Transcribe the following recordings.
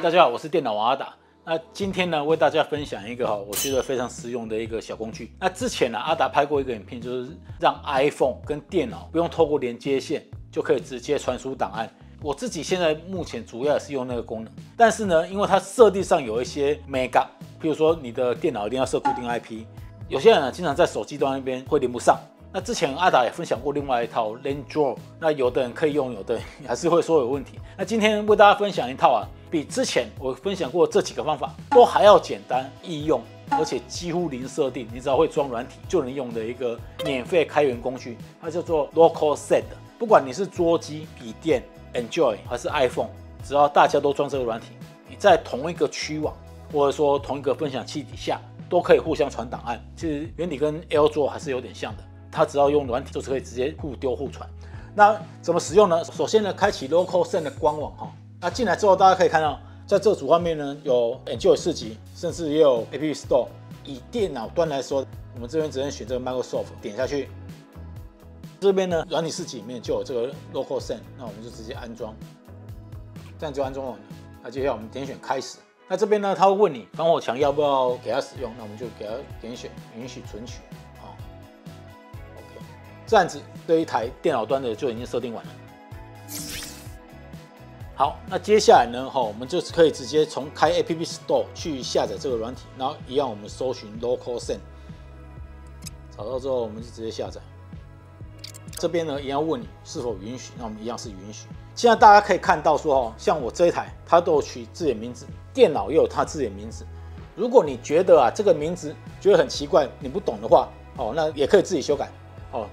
大家好，我是电脑王阿达。那今天呢，为大家分享一个哈，我觉得非常实用的一个小工具。那之前呢，阿达拍过一个影片，就是让 iPhone 跟电脑不用透过连接线就可以直接传输档案。我自己现在目前主要也是用那个功能，但是呢，因为它设定上有一些 mega，譬如说你的电脑一定要设固定 IP，有些人呢经常在手机端那边会连不上。那之前阿达也分享过另外一套 Lane Draw，那有的人可以用，有的人 还是会说有问题。那今天为大家分享一套啊，比之前我分享过这几个方法都还要简单易用，而且几乎零设定，你只要会装软体就能用的一个免费开源工具，它叫做 Local Set。不管你是桌机、笔电、Enjoy 还是 iPhone，只要大家都装这个软体，你在同一个区网或者说同一个分享器底下，都可以互相传档案。其实原理跟 L 座还是有点像的。它只要用软体，就是可以直接互丢互传。那怎么使用呢？首先呢，开启 Local Send 的官网哈。那进来之后，大家可以看到，在这主画面呢，有 Enjoy 四级，甚至也有 App Store。以电脑端来说，我们这边只能选这个 Microsoft，点下去。这边呢，软体四级里面就有这个 Local Send，那我们就直接安装，这样就安装完了。那接下来我们点选开始。那这边呢，他会问你防火墙要不要给他使用，那我们就给他点选允许存取。啊，OK 这样子，这一台电脑端的就已经设定完了。好，那接下来呢？哈，我们就是可以直接从开 App Store 去下载这个软体，然后一样我们搜寻 Local Send，找到之后我们就直接下载。这边呢，一样问你是否允许，那我们一样是允许。现在大家可以看到说，哦，像我这一台，它都有取字典名字，电脑也有它字典名字。如果你觉得啊这个名字觉得很奇怪，你不懂的话，哦，那也可以自己修改，哦。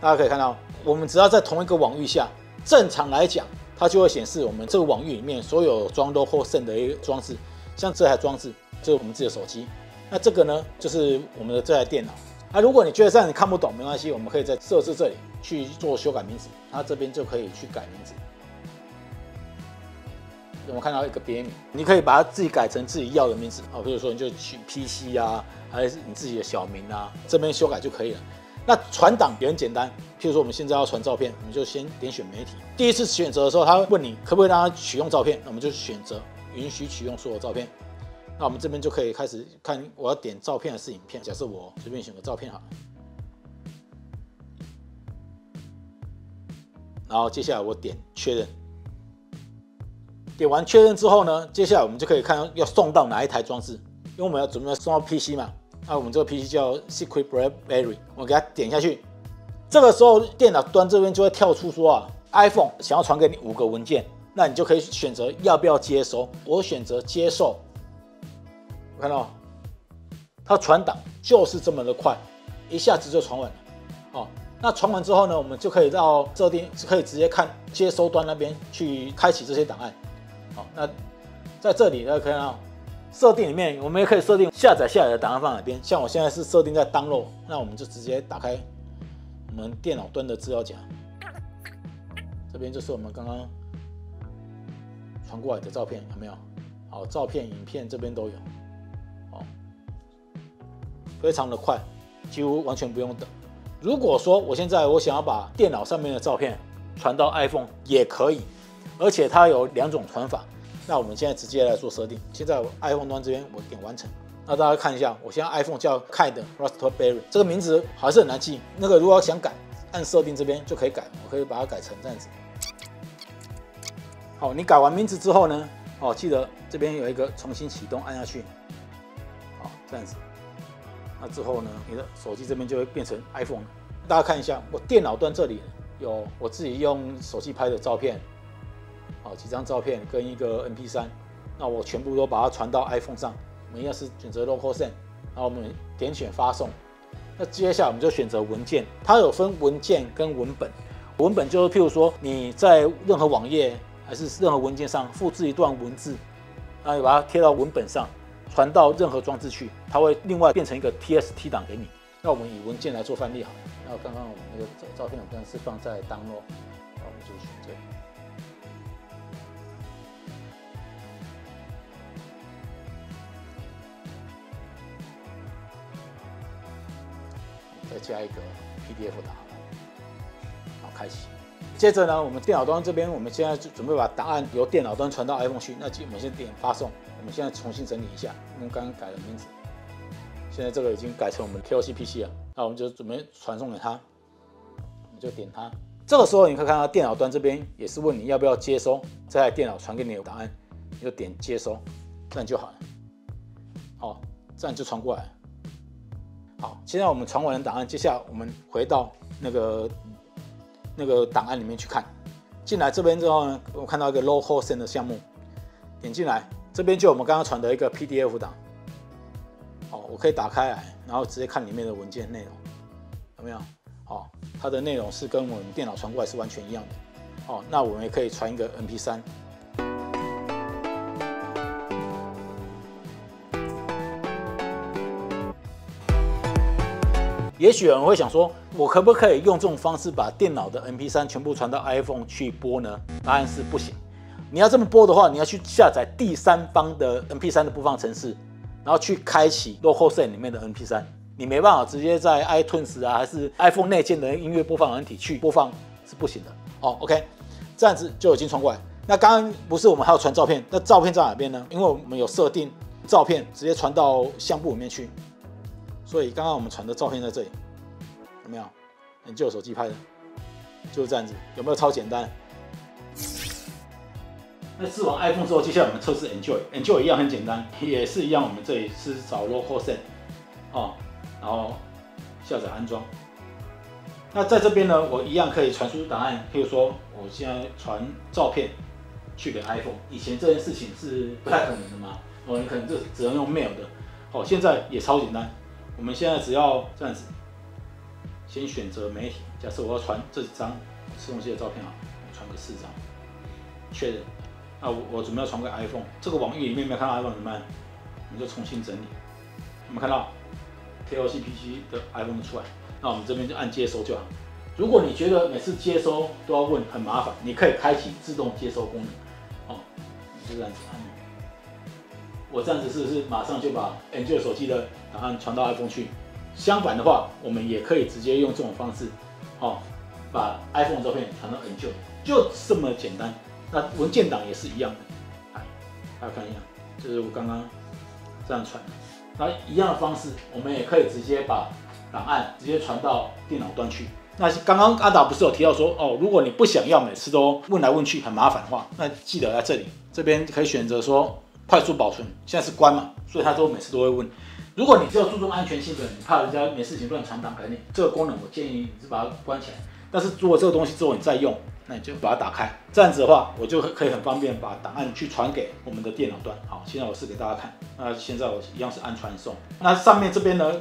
大家可以看到，我们只要在同一个网域下，正常来讲，它就会显示我们这个网域里面所有装都获胜的一个装置。像这台装置就是我们自己的手机，那这个呢就是我们的这台电脑。那如果你觉得这样你看不懂，没关系，我们可以在设置这里去做修改名字，它这边就可以去改名字。我们看到一个别名，你可以把它自己改成自己要的名字啊，比如说你就取 PC 啊，还是你自己的小名啊，这边修改就可以了。那传档也很简单，譬如说我们现在要传照片，我们就先点选媒体。第一次选择的时候，他会问你可不可以让他取用照片，那我们就选择允许取用所有照片。那我们这边就可以开始看我要点照片还是影片。假设我随便选个照片好了，然后接下来我点确认。点完确认之后呢，接下来我们就可以看要送到哪一台装置，因为我们要准备送到 PC 嘛。那我们这个 PC 叫 Secret BlackBerry，我给它点下去，这个时候电脑端这边就会跳出说啊，iPhone 想要传给你五个文件，那你就可以选择要不要接收。我选择接受，我看到它传档就是这么的快，一下子就传完了。哦，那传完之后呢，我们就可以到设定，可以直接看接收端那边去开启这些档案。好，那在这里大家可以看到。设定里面，我们也可以设定下载下来的档案放哪边。像我现在是设定在 download，那我们就直接打开我们电脑端的资料夹，这边就是我们刚刚传过来的照片，有没有？好，照片、影片这边都有，哦，非常的快，几乎完全不用等。如果说我现在我想要把电脑上面的照片传到 iPhone，也可以，而且它有两种传法。那我们现在直接来做设定。现在 iPhone 端这边我点完成。那大家看一下，我现在 iPhone 叫 Kid Raspberry，这个名字还是很难记。那个如果想改，按设定这边就可以改，我可以把它改成这样子。好，你改完名字之后呢，哦，记得这边有一个重新启动，按下去。好，这样子。那之后呢，你的手机这边就会变成 iPhone。大家看一下，我电脑端这里有我自己用手机拍的照片。几张照片跟一个 MP3，那我全部都把它传到 iPhone 上。我们要是选择 Local Send，然后我们点选发送。那接下来我们就选择文件，它有分文件跟文本。文本就是譬如说你在任何网页还是任何文件上复制一段文字，然后把它贴到文本上，传到任何装置去，它会另外变成一个 TST 档给你。那我们以文件来做范例好。那刚刚我们那个照片，我刚是放在 Download，那我们就选这个。再加一个 PDF 档，好，开启。接着呢，我们电脑端这边，我们现在就准备把答案由电脑端传到 iPhone 去。那我们先点发送，我们现在重新整理一下，因为刚刚改了名字，现在这个已经改成我们 KOC PC 了。那我们就准备传送给他，我们就点它。这个时候你可以看到电脑端这边也是问你要不要接收这台电脑传给你的答案，你就点接收，这样就好了。好，这样就传过来。好，现在我们传完了档案，接下来我们回到那个那个档案里面去看。进来这边之后呢，我看到一个 local send 的项目，点进来，这边就我们刚刚传的一个 PDF 档。好，我可以打开来，然后直接看里面的文件内容，有没有？好，它的内容是跟我们电脑传过来是完全一样的。好，那我们也可以传一个 MP3。也许有人会想说，我可不可以用这种方式把电脑的 MP3 全部传到 iPhone 去播呢？答案是不行。你要这么播的话，你要去下载第三方的 MP3 的播放程式，然后去开启 Local Send 里面的 MP3，你没办法直接在 iTunes 啊，还是 iPhone 内建的音乐播放软体去播放是不行的。哦，OK，这样子就已经传过来。那刚刚不是我们还要传照片？那照片在哪边呢？因为我们有设定照片直接传到相簿里面去。所以刚刚我们传的照片在这里，有没有？你旧手机拍的，就是这样子，有没有超简单？那试完 iPhone 之后，接下来我们测试 Enjoy，Enjoy 一样很简单，也是一样，我们这里是找 Local Send，哦，然后下载安装。那在这边呢，我一样可以传输档案，譬如说我现在传照片去给 iPhone，以前这件事情是不太可能的嘛，哦，你可能就只能用 Mail 的，好，现在也超简单。我们现在只要这样子，先选择媒体。假设我要传这张吃东西的照片啊，我传个四张，确认。那我我准备要传给 iPhone，这个网域里面没有看到 iPhone 怎么办？我们就重新整理。我们看到 KOC PC 的 iPhone 出来，那我们这边就按接收就好。如果你觉得每次接收都要问很麻烦，你可以开启自动接收功能。哦，就这样子按。我这样子是不是马上就把 Android 手机的档案传到 iPhone 去？相反的话，我们也可以直接用这种方式，哦，把 iPhone 照片传到 Android，就这么简单。那文件档也是一样的，来，大家看一下，这是我刚刚这样传。那一样的方式，我们也可以直接把档案直接传到电脑端去。那刚刚阿达不是有提到说，哦，如果你不想要每次都问来问去很麻烦的话，那记得在这里，这边可以选择说。快速保存现在是关嘛，所以他都每次都会问。如果你只要注重安全性的，你怕人家没事情乱传档给你，这个功能我建议你是把它关起来。但是如果这个东西之后你再用，那你就把它打开。这样子的话，我就可以很方便把档案去传给我们的电脑端。好，现在我试给大家看。那现在我一样是按传送。那上面这边呢，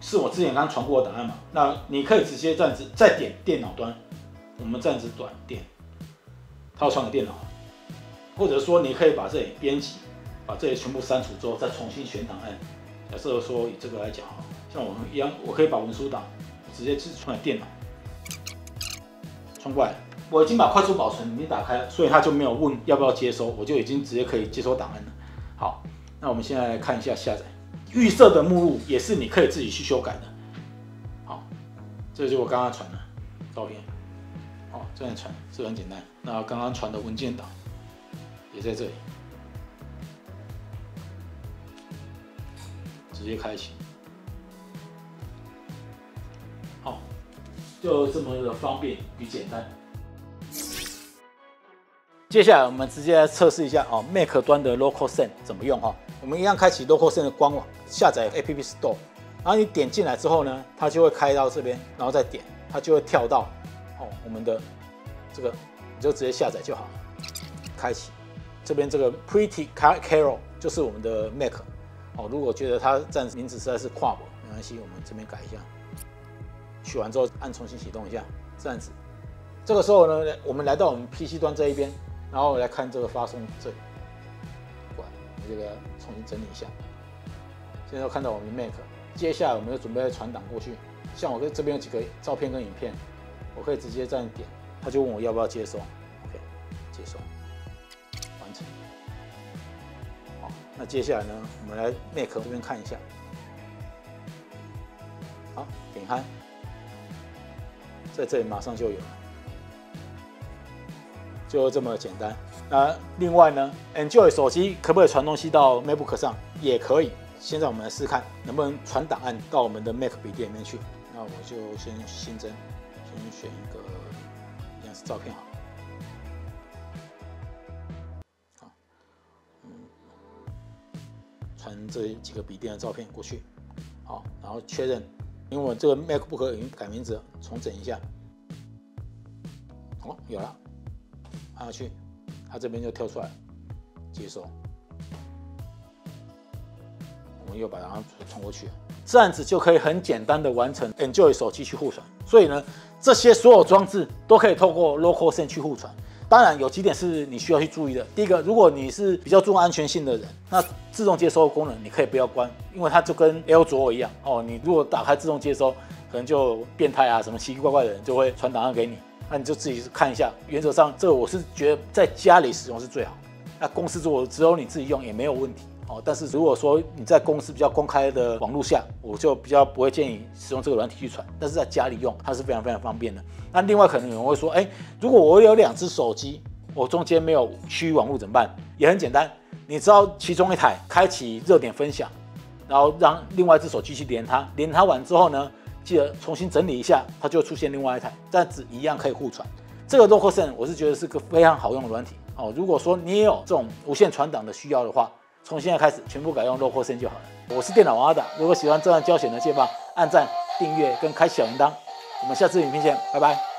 是我之前刚传过的档案嘛？那你可以直接这样子再点电脑端，我们这样子短电，它要传给电脑，或者说你可以把这里编辑。把这些全部删除之后，再重新选档案。假设说以这个来讲哈，像我们一样，我可以把文书档直接是传电脑，传过来。我已经把快速保存已经打开了，所以他就没有问要不要接收，我就已经直接可以接收档案了。好，那我们现在来看一下下载预设的目录，也是你可以自己去修改的。好，这就我刚刚传的照片。好，这样传是很简单。那刚刚传的文件档也在这里。直接开启，好，就这么的方便与简单。接下来我们直接来测试一下哦，Mac 端的 Local Send 怎么用哈？我们一样开启 Local Send 的官网，下载 App Store，然后你点进来之后呢，它就会开到这边，然后再点，它就会跳到哦我们的这个，你就直接下载就好了。开启这边这个 Pretty Carol 就是我们的 Mac。哦，如果觉得它暂时名字实在是跨博，没关系，我们这边改一下。取完之后按重新启动一下，这样子。这个时候呢，我们来到我们 PC 端这一边，然后来看这个发送这里。过来，我这个重新整理一下。现在看到我们的 Mac，接下来我们就准备传档过去。像我这边有几个照片跟影片，我可以直接这样点，他就问我要不要接收。OK，接收。那接下来呢，我们来 Mac 这边看一下。好，点开，在这里马上就有了。就这么简单。那另外呢，Enjoy 手机可不可以传东西到 MacBook 上？也可以。现在我们来试看能不能传档案到我们的 Mac 笔电里面去。那我就先新增，先选一个一样是照片好。好，传这几个笔电的照片过去。好，然后确认，因为我这个 MacBook 已经改名字，重整一下。哦，有了，按下去，它这边就跳出来，接收。我们又把它传过去，这样子就可以很简单的完成 Enjoy 手机去互传。所以呢，这些所有装置都可以透过 Local SIM 去互传。当然，有几点是你需要去注意的。第一个，如果你是比较注重安全性的人，那自动接收功能你可以不要关，因为它就跟 L 左耳一样哦。你如果打开自动接收，可能就变态啊，什么奇奇怪怪的人就会传档案给你。那你就自己看一下。原则上，这个我是觉得在家里使用是最好。那公司做只有你自己用也没有问题。哦，但是如果说你在公司比较公开的网络下，我就比较不会建议使用这个软体去传。但是在家里用，它是非常非常方便的。那另外可能有人会说，哎，如果我有两只手机，我中间没有区域网络怎么办？也很简单，你知道其中一台开启热点分享，然后让另外一只手机去连它，连它完之后呢，记得重新整理一下，它就出现另外一台，这样子一样可以互传。这个 Local SIM 我是觉得是个非常好用的软体。哦，如果说你也有这种无线传档的需要的话。从现在开始，全部改用 Local SIM 就好了。我是电脑王阿达，如果喜欢这样教学的，记得按赞、订阅跟开小铃铛。我们下次影片见，拜拜。